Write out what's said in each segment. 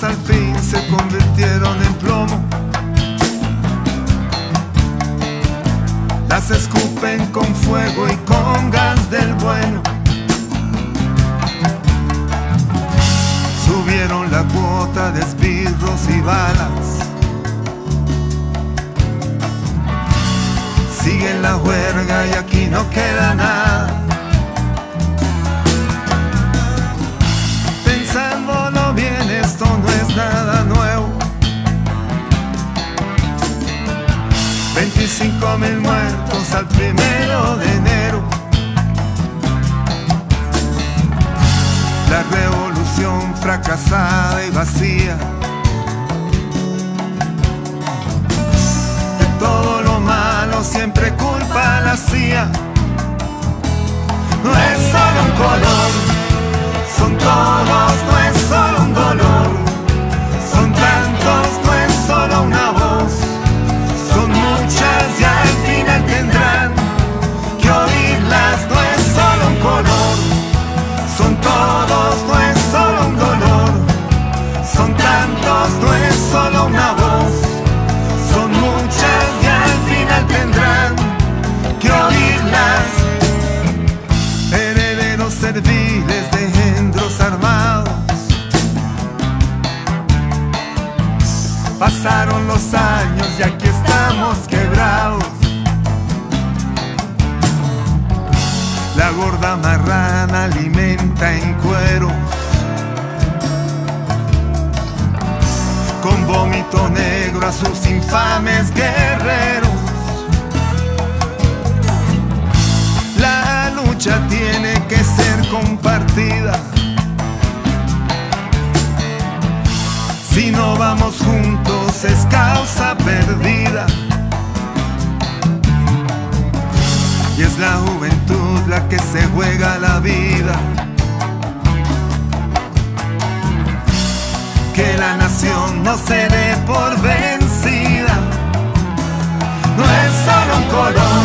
al fin se convirtieron en plomo. Las escupen con fuego y con gas del bueno. Subieron la cuota de esbirros y balas. Siguen la huelga y aquí no queda nada. 25 mil muertos al primero de enero. La revolución fracasada y vacía. De todo lo malo siempre culpa la CIA. Pasaron los años y aquí estamos quebrados. La gorda marrana alimenta en cuero. Con vómito negro a sus infames guerreros. La lucha tiene que ser compartida. Si no vamos juntos es causa perdida. Y es la juventud la que se juega la vida. Que la nación no se dé por vencida. No es solo un color,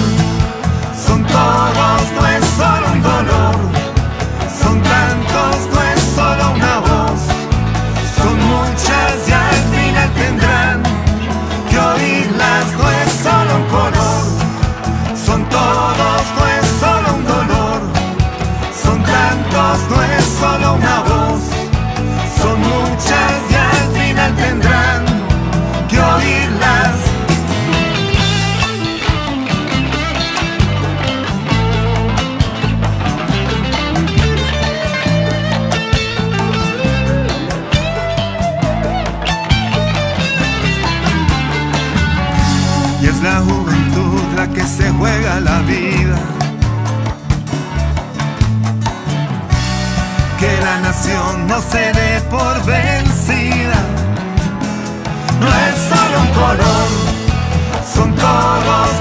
solo una voz. Son muchas y al final tendrán que oírlas. Y es la juventud la que se juega la vida. No se dé por vencida. No es solo un color, son todos